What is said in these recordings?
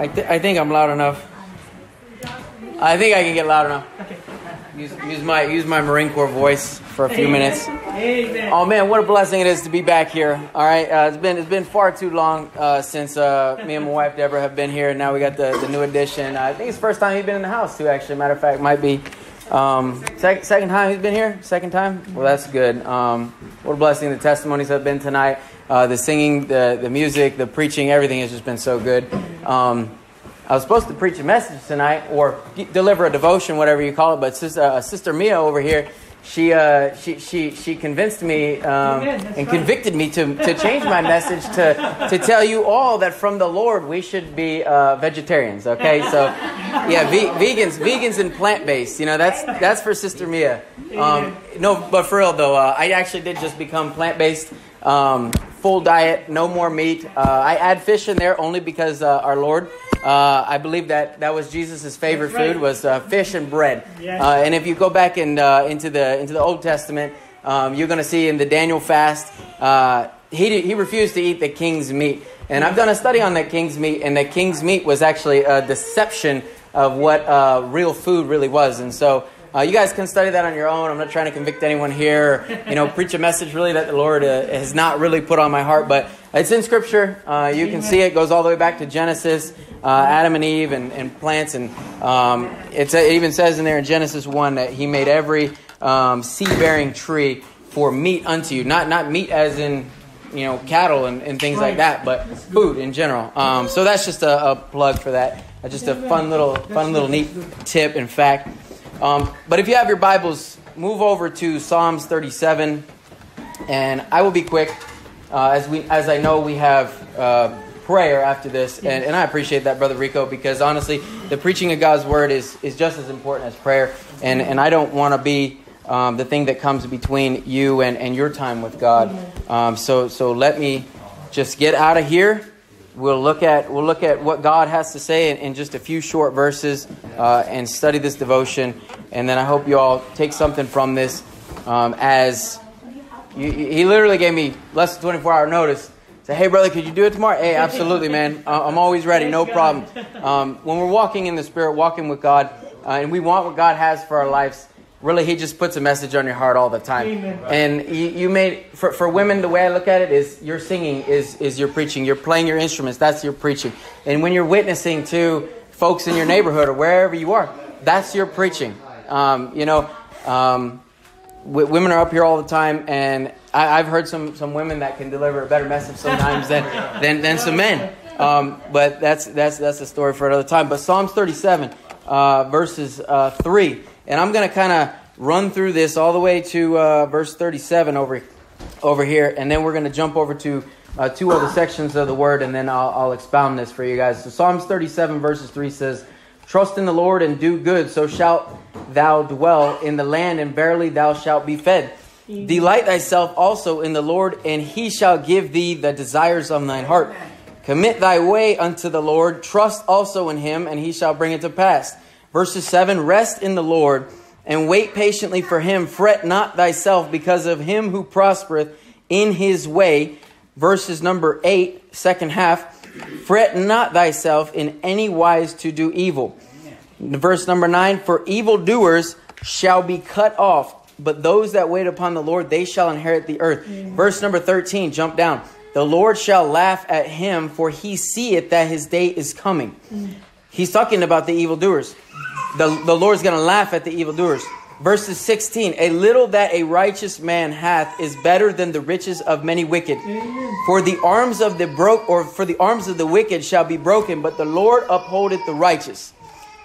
I, th- I think I'm loud enough. I think I can get loud enough. Use, use my use my Marine Corps voice for a few minutes. Oh man, what a blessing it is to be back here. All right, uh, it's been it's been far too long uh, since uh, me and my wife Deborah have been here. Now we got the, the new addition. I think it's the first time he's been in the house too. Actually, matter of fact, might be um, sec- second time he's been here. Second time. Well, that's good. Um, what a blessing the testimonies have been tonight. Uh, the singing, the the music, the preaching, everything has just been so good. Um, I was supposed to preach a message tonight or deliver a devotion, whatever you call it, but sister, uh, sister Mia over here, she, uh, she, she, she convinced me um, Amen, and right. convicted me to, to change my message to, to tell you all that from the Lord we should be uh, vegetarians, okay? So, yeah, ve- vegans, vegans and plant based, you know, that's, that's for Sister Mia. Um, no, but for real though, uh, I actually did just become plant based. Um, full diet, no more meat. Uh, I add fish in there only because uh, our Lord, uh, I believe that that was Jesus' favorite right. food was uh, fish and bread. Yes. Uh, and if you go back in, uh, into the into the Old Testament, um, you're going to see in the Daniel fast, uh, he he refused to eat the king's meat. And I've done a study on that king's meat, and that king's meat was actually a deception of what uh, real food really was. And so. Uh, you guys can study that on your own. I'm not trying to convict anyone here, you know, preach a message really that the Lord uh, has not really put on my heart, but it's in Scripture. Uh, you can see it goes all the way back to Genesis, uh, Adam and Eve, and, and plants, and um, it's, it even says in there in Genesis one that He made every um, seed-bearing tree for meat unto you, not not meat as in you know cattle and, and things like that, but food in general. Um, so that's just a, a plug for that. Just a fun little fun little neat tip. In fact. Um, but if you have your Bibles, move over to Psalms 37, and I will be quick, uh, as we as I know we have uh, prayer after this, and, and I appreciate that, brother Rico, because honestly, the preaching of God's word is is just as important as prayer, and and I don't want to be um, the thing that comes between you and, and your time with God. Um, so so let me just get out of here. We'll look at we'll look at what God has to say in, in just a few short verses uh, and study this devotion, and then I hope you all take something from this. Um, as you, he literally gave me less than 24 hour notice. Say, hey brother, could you do it tomorrow? Hey, absolutely, man. I- I'm always ready, no problem. Um, when we're walking in the Spirit, walking with God, uh, and we want what God has for our lives. Really, He just puts a message on your heart all the time. Amen. And you, you made for, for women, the way I look at it is your singing is is your preaching. You're playing your instruments. That's your preaching. And when you're witnessing to folks in your neighborhood or wherever you are, that's your preaching. Um, you know, um, w- women are up here all the time, and I, I've heard some some women that can deliver a better message sometimes than than, than some men. Um, but that's that's that's a story for another time. But Psalms 37, uh, verses uh, three, and I'm going to kind of run through this all the way to uh, verse 37 over over here, and then we're going to jump over to uh, two other sections of the word, and then I'll, I'll expound this for you guys. So Psalms 37 verses three says. Trust in the Lord and do good, so shalt thou dwell in the land, and verily thou shalt be fed. Delight thyself also in the Lord, and he shall give thee the desires of thine heart. Commit thy way unto the Lord, trust also in him, and he shall bring it to pass. Verses 7 Rest in the Lord, and wait patiently for him. Fret not thyself because of him who prospereth in his way. Verses number 8, second half. Fret not thyself in any wise to do evil. Verse number 9 For evildoers shall be cut off, but those that wait upon the Lord, they shall inherit the earth. Verse number 13, jump down. The Lord shall laugh at him, for he seeth that his day is coming. Mm. He's talking about the evildoers. The, the Lord's going to laugh at the evildoers. Verses 16, a little that a righteous man hath is better than the riches of many wicked. For the arms of the broke or for the arms of the wicked shall be broken, but the Lord upholdeth the righteous.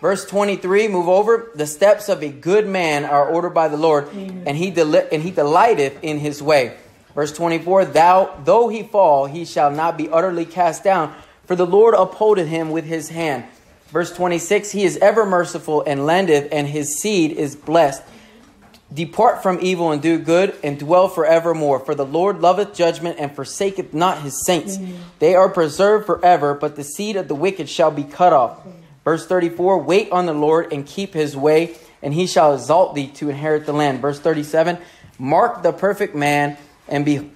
Verse 23, move over. The steps of a good man are ordered by the Lord, and he deli- and he delighteth in his way. Verse 24, thou though he fall, he shall not be utterly cast down, for the Lord upholdeth him with his hand. Verse 26, he is ever merciful and lendeth, and his seed is blessed. Depart from evil and do good, and dwell forevermore. For the Lord loveth judgment and forsaketh not his saints. They are preserved forever, but the seed of the wicked shall be cut off. Verse 34 Wait on the Lord and keep his way, and he shall exalt thee to inherit the land. Verse 37 Mark the perfect man, and, be,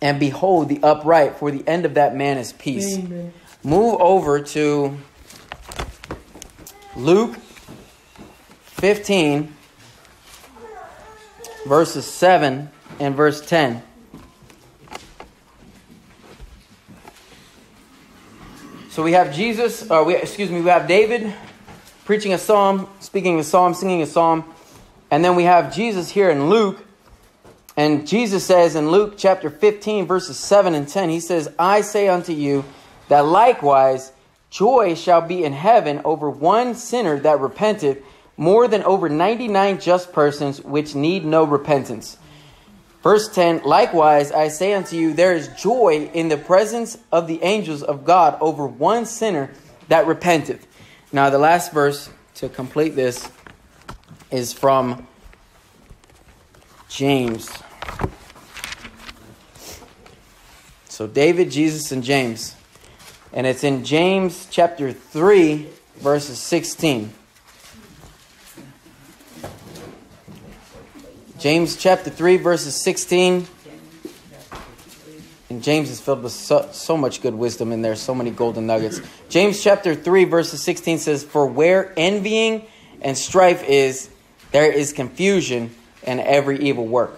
and behold the upright, for the end of that man is peace. Amen. Move over to Luke 15, verses 7 and verse 10. So we have Jesus, or we, excuse me, we have David preaching a psalm, speaking a psalm, singing a psalm. And then we have Jesus here in Luke. And Jesus says in Luke chapter 15, verses 7 and 10, he says, I say unto you that likewise joy shall be in heaven over one sinner that repenteth more than over 99 just persons which need no repentance. Verse 10 Likewise, I say unto you, there is joy in the presence of the angels of God over one sinner that repenteth. Now, the last verse to complete this is from James. So, David, Jesus, and James. And it's in James chapter 3, verses 16. James chapter 3, verses 16. And James is filled with so, so much good wisdom in there, so many golden nuggets. James chapter 3, verses 16 says, For where envying and strife is, there is confusion and every evil work.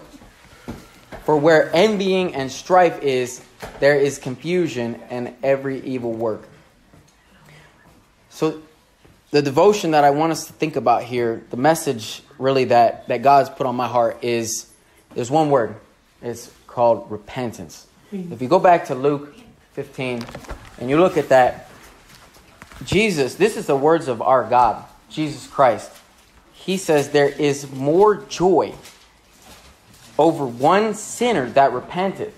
For where envying and strife is, there is confusion and every evil work. So, the devotion that I want us to think about here, the message really that, that God's put on my heart is there's one word. It's called repentance. Mm-hmm. If you go back to Luke 15 and you look at that, Jesus, this is the words of our God, Jesus Christ. He says there is more joy over one sinner that repenteth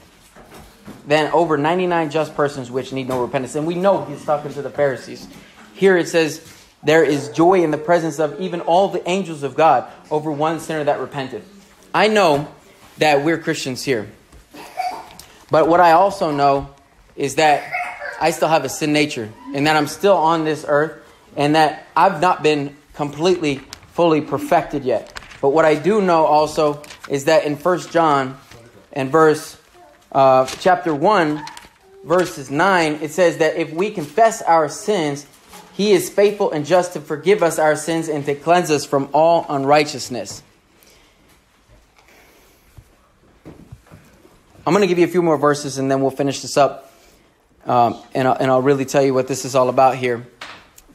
than over 99 just persons which need no repentance. And we know he's talking to the Pharisees. Here it says, there is joy in the presence of even all the angels of God over one sinner that repented. I know that we're Christians here. But what I also know is that I still have a sin nature and that I'm still on this earth and that I've not been completely, fully perfected yet. But what I do know also is that in First John and verse uh, chapter 1, verses 9, it says that if we confess our sins, he is faithful and just to forgive us our sins and to cleanse us from all unrighteousness. I'm going to give you a few more verses and then we'll finish this up. Um, and, I'll, and I'll really tell you what this is all about here.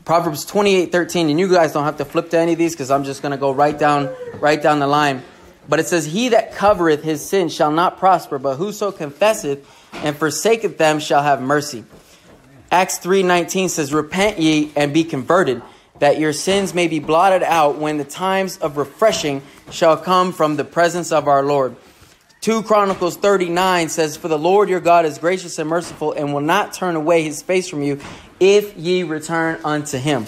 Proverbs 28 13, and you guys don't have to flip to any of these because I'm just going to go right down, right down the line. But it says, He that covereth his sin shall not prosper, but whoso confesseth and forsaketh them shall have mercy. Acts 3:19 says, "Repent ye and be converted, that your sins may be blotted out when the times of refreshing shall come from the presence of our Lord." 2 Chronicles 39 says, For the Lord your God is gracious and merciful and will not turn away his face from you if ye return unto him.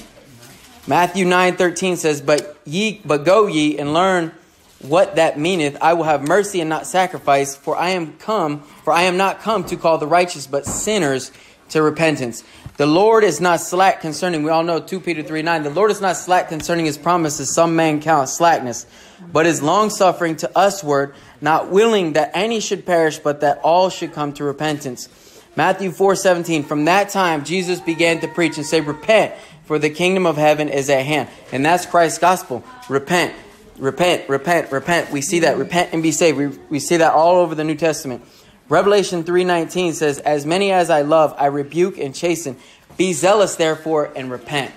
Matthew 9 13 says, But ye but go ye and learn what that meaneth. I will have mercy and not sacrifice, for I am come, for I am not come to call the righteous, but sinners to repentance. The Lord is not slack concerning, we all know 2 Peter 3 9. The Lord is not slack concerning his promises, some men count slackness, but is long suffering to usward, not willing that any should perish, but that all should come to repentance. Matthew 4 17. From that time, Jesus began to preach and say, Repent, for the kingdom of heaven is at hand. And that's Christ's gospel. Repent, repent, repent, repent. We see that. Repent and be saved. We, we see that all over the New Testament. Revelation 3:19 says, "As many as I love, I rebuke and chasten. Be zealous therefore and repent."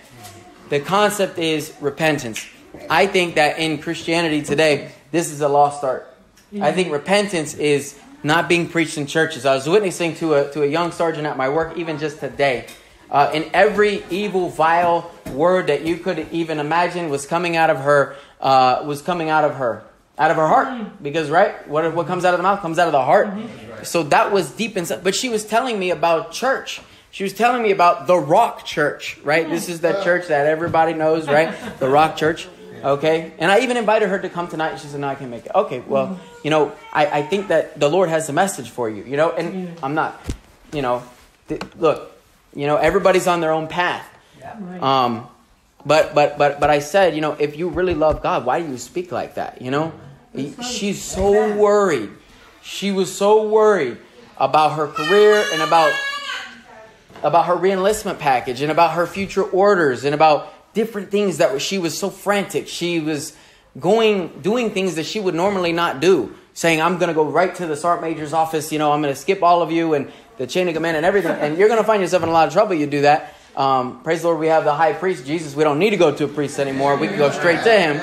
The concept is repentance. I think that in Christianity today, this is a lost art. I think repentance is not being preached in churches. I was witnessing to a, to a young sergeant at my work even just today. Uh, and every evil, vile word that you could even imagine was coming out of her, uh, was coming out of her, out of her heart. Mm-hmm. Because, right? What, what comes out of the mouth comes out of the heart. Mm-hmm. So that was deep inside. But she was telling me about church. She was telling me about the Rock Church, right? This is that church that everybody knows, right? The Rock Church. Okay. And I even invited her to come tonight. She said, No, I can't make it. Okay. Well, mm-hmm. you know, I, I think that the Lord has a message for you, you know, and I'm not, you know, th- look, you know, everybody's on their own path. Um, but, but, but, but I said, you know, if you really love God, why do you speak like that? You know, she's so worried she was so worried about her career and about about her reenlistment package and about her future orders and about different things that she was so frantic. She was going, doing things that she would normally not do, saying, I'm going to go right to the sergeant major's office. You know, I'm going to skip all of you and the chain of command and everything. And you're going to find yourself in a lot of trouble. You do that. Um, praise the Lord, we have the high priest, Jesus. We don't need to go to a priest anymore. We can go straight to him,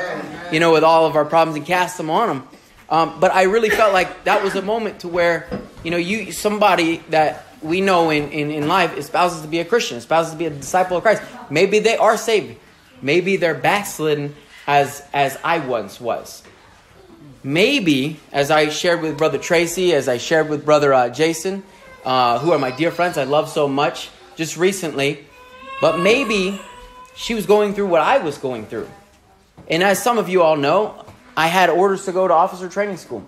you know, with all of our problems and cast them on him. Um, but I really felt like that was a moment to where, you know, you somebody that we know in, in, in life espouses to be a Christian, espouses to be a disciple of Christ. Maybe they are saved. Maybe they're backslidden as as I once was. Maybe, as I shared with Brother Tracy, as I shared with Brother uh, Jason, uh, who are my dear friends I love so much, just recently, but maybe she was going through what I was going through. And as some of you all know, I had orders to go to officer training school.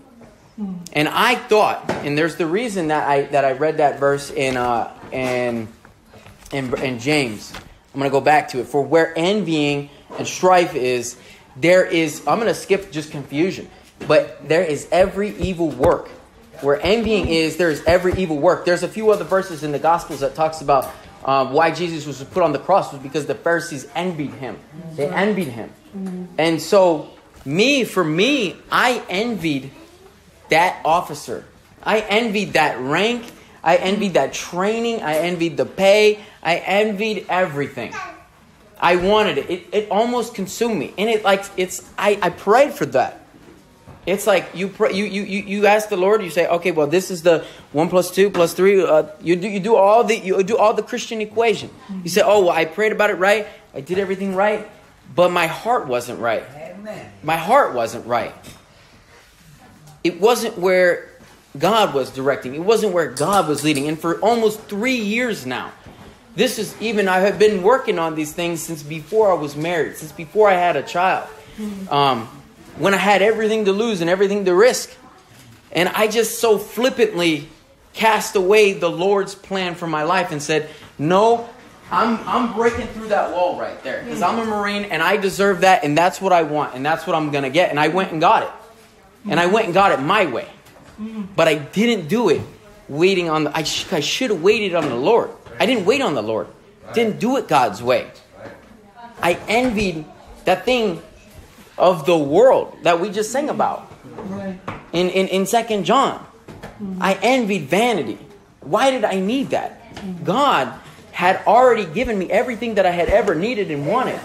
And I thought, and there's the reason that I that I read that verse in uh, in, in in James. I'm going to go back to it. For where envying and strife is, there is. I'm going to skip just confusion, but there is every evil work. Where envying is, there is every evil work. There's a few other verses in the Gospels that talks about um, why Jesus was put on the cross was because the Pharisees envied him. They envied him, and so me for me, I envied that officer. I envied that rank. I envied that training. I envied the pay. I envied everything. I wanted it. It, it almost consumed me. And it like it's I, I prayed for that. It's like you pray, you, you you you ask the Lord. You say, okay, well, this is the one plus two plus three. Uh, you do you do all the you do all the Christian equation. You say, oh, well, I prayed about it right. I did everything right, but my heart wasn't right. Amen. My heart wasn't right it wasn't where God was directing. It wasn't where God was leading. And for almost three years now, this is even, I have been working on these things since before I was married, since before I had a child. Um, when I had everything to lose and everything to risk. And I just so flippantly cast away the Lord's plan for my life and said, No, I'm, I'm breaking through that wall right there because I'm a Marine and I deserve that and that's what I want and that's what I'm going to get. And I went and got it. And I mm-hmm. went and got it my way. Mm-hmm. But I didn't do it waiting on the, I, sh- I should have waited on the Lord. I didn't wait on the Lord. Didn't do it God's way. I envied that thing of the world that we just sang about in, in, in 2nd John. Mm-hmm. I envied vanity. Why did I need that? God had already given me everything that I had ever needed and wanted.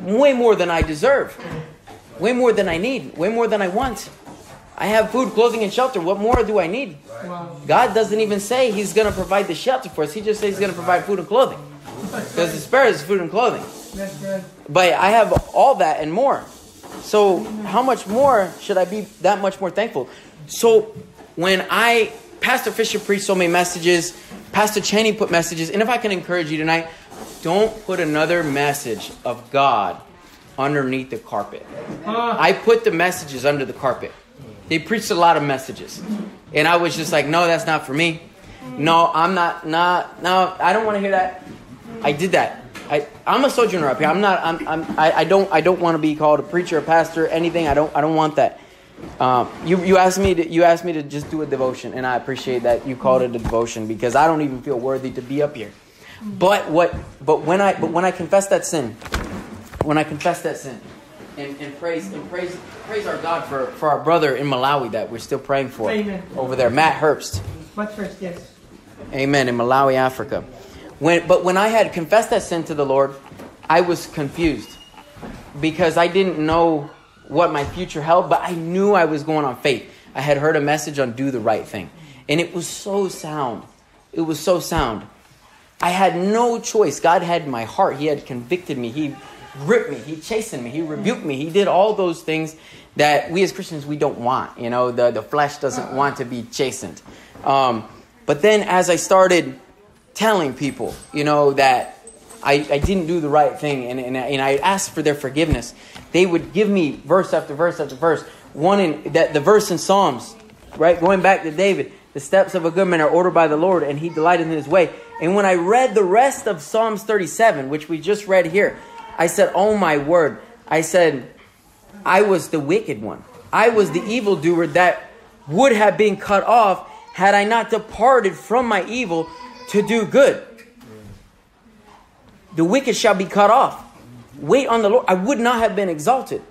Way more than I deserve. Way more than I need. Way more than I want. I have food, clothing, and shelter. What more do I need? God doesn't even say He's going to provide the shelter for us. He just says He's going to provide food and clothing. Because the Spirit is food and clothing. But I have all that and more. So how much more should I be that much more thankful? So when I, Pastor Fisher preached so many messages, Pastor Cheney put messages, and if I can encourage you tonight, don't put another message of God underneath the carpet. I put the messages under the carpet. They preached a lot of messages. And I was just like, no, that's not for me. No, I'm not, not, no, I don't want to hear that. I did that. I, I'm a sojourner up here. I'm not, I'm, I'm, I, I don't, I don't want to be called a preacher, a pastor, anything. I don't, I don't want that. Um, you, you asked me to, you asked me to just do a devotion, and I appreciate that you called it a devotion because I don't even feel worthy to be up here. But what, but when I, but when I confess that sin, when I confess that sin. And, and praise and praise praise our God for, for our brother in Malawi that we're still praying for Amen. over there, Matt Herbst. What first, yes. Amen. In Malawi, Africa. When but when I had confessed that sin to the Lord, I was confused because I didn't know what my future held, but I knew I was going on faith. I had heard a message on do the right thing, and it was so sound. It was so sound. I had no choice. God had my heart. He had convicted me. He gripped me, he chastened me, he rebuked me, he did all those things that we as Christians we don't want. You know, the, the flesh doesn't want to be chastened. Um, but then as I started telling people, you know, that I, I didn't do the right thing and, and, and I asked for their forgiveness, they would give me verse after verse after verse. One in that the verse in Psalms, right? Going back to David, the steps of a good man are ordered by the Lord, and he delighted in his way. And when I read the rest of Psalms 37, which we just read here, I said, Oh my word. I said, I was the wicked one. I was the evildoer that would have been cut off had I not departed from my evil to do good. The wicked shall be cut off. Wait on the Lord, I would not have been exalted.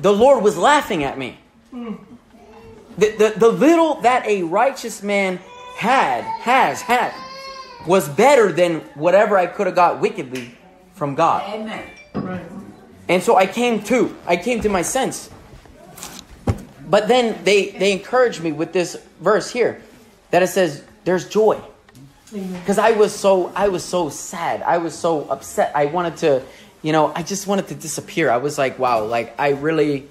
The Lord was laughing at me. The, the, the little that a righteous man had, has, had, was better than whatever I could have got wickedly from God. Amen. Right. And so I came to, I came to my sense. But then they, they encouraged me with this verse here that it says, there's joy. Because I was so I was so sad. I was so upset. I wanted to, you know, I just wanted to disappear. I was like, wow, like I really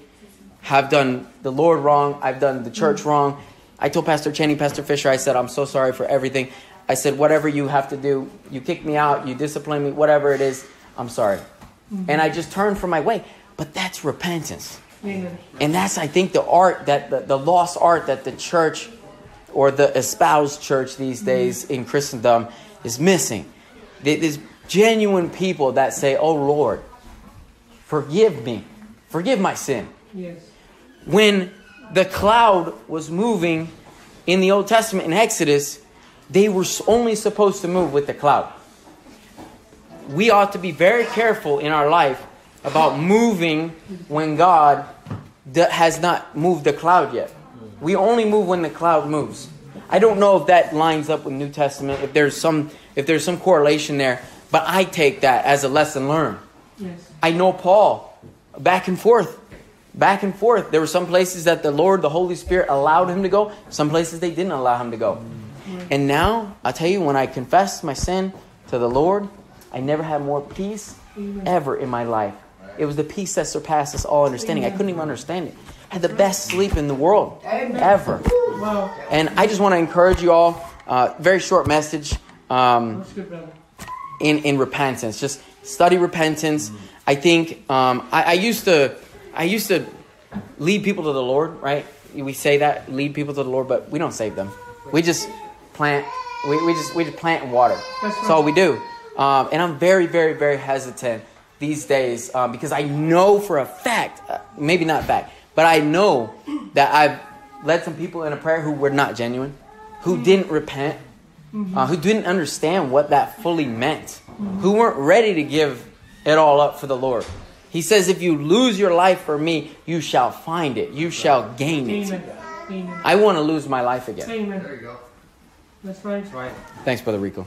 have done the Lord wrong. I've done the church mm-hmm. wrong. I told Pastor Cheney, Pastor Fisher, I said, I'm so sorry for everything. I said, whatever you have to do, you kick me out, you discipline me, whatever it is, I'm sorry. Mm-hmm. And I just turned from my way. But that's repentance. Amen. And that's, I think, the art that the, the lost art that the church or the espoused church these mm-hmm. days in Christendom is missing. There's genuine people that say, Oh Lord, forgive me, forgive my sin. Yes. When the cloud was moving in the Old Testament in Exodus, they were only supposed to move with the cloud. We ought to be very careful in our life about moving when God has not moved the cloud yet. We only move when the cloud moves. I don't know if that lines up with New Testament, if there's some if there's some correlation there, but I take that as a lesson learned. Yes. I know Paul back and forth. Back and forth. There were some places that the Lord, the Holy Spirit allowed him to go, some places they didn't allow him to go. And now, I'll tell you, when I confessed my sin to the Lord, I never had more peace ever in my life. It was the peace that surpasses all understanding. I couldn't even understand it. I had the best sleep in the world ever. Wow. And I just want to encourage you all. Uh, very short message. Um, That's good, brother. In in repentance. Just study repentance. I think um, I, I used to I used to lead people to the Lord. Right? We say that lead people to the Lord, but we don't save them. We just plant. We, we just we just plant and water. That's That's all we do. Um, and I'm very very very hesitant these days um, because I know for a fact, uh, maybe not fact, but I know that I've led some people in a prayer who were not genuine, who didn't repent, uh, who didn't understand what that fully meant, who weren't ready to give it all up for the Lord. He says, If you lose your life for me, you shall find it, you shall gain it. Amen. Amen. I want to lose my life again. Amen. There you go. That's right. That's right. Thanks, Brother Rico.